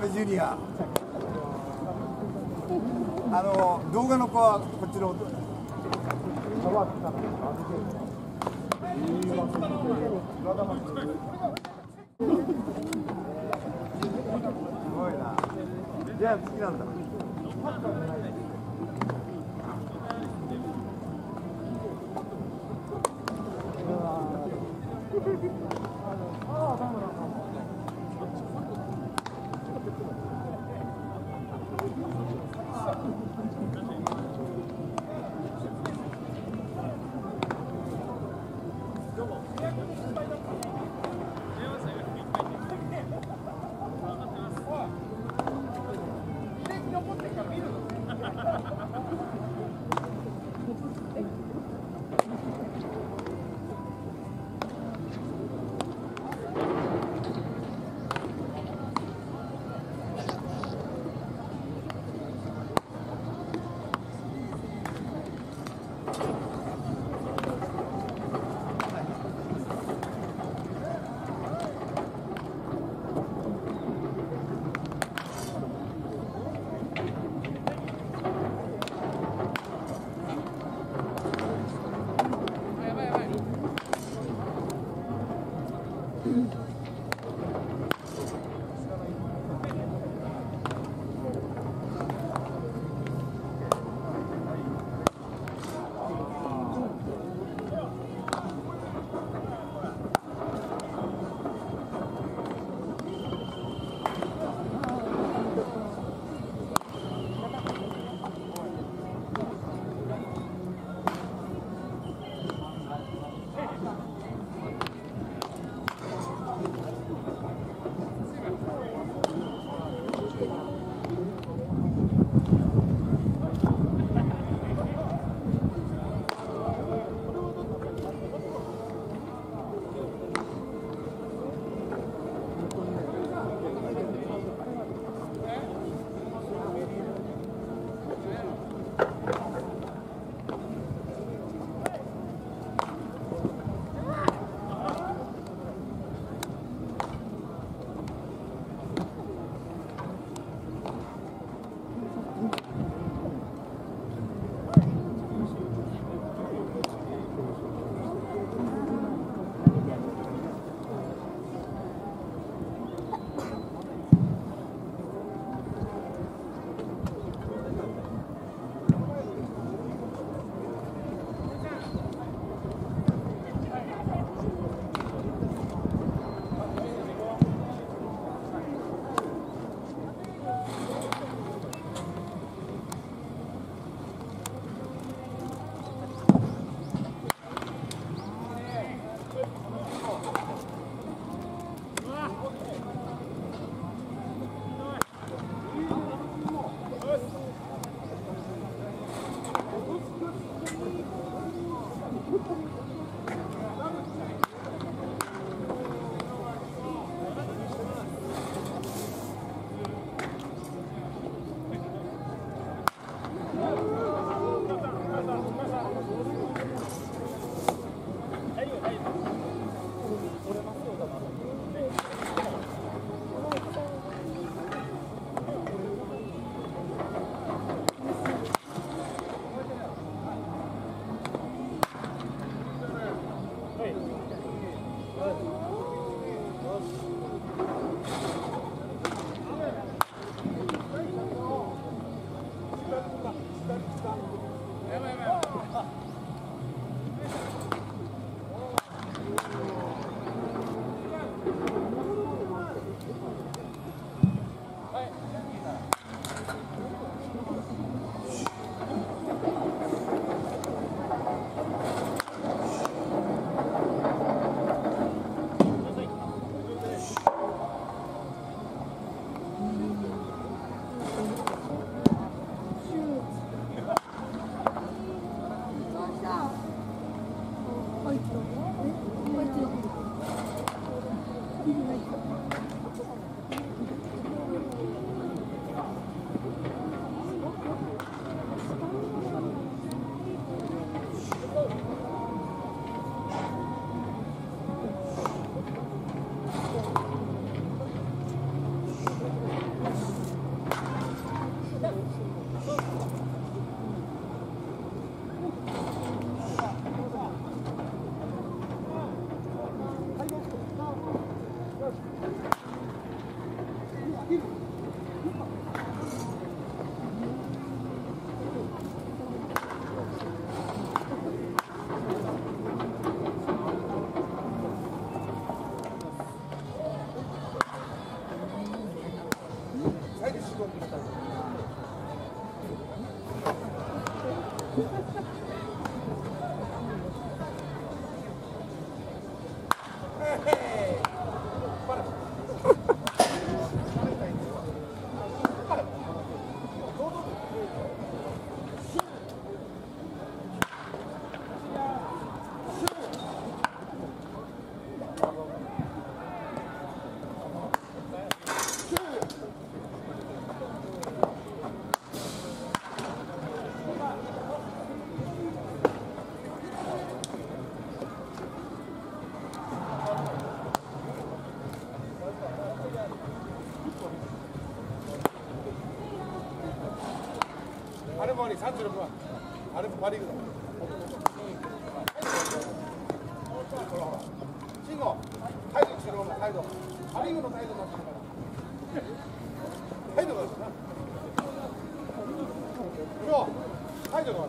部ジュニア。あの動画の子はこっちのすごいな。じゃあ好きなんだ。ああ、ダメだ。リー36番あれもパ・リーグだ慎吾態度態度パ・リーグの態度になってるから態度がですな今日態度が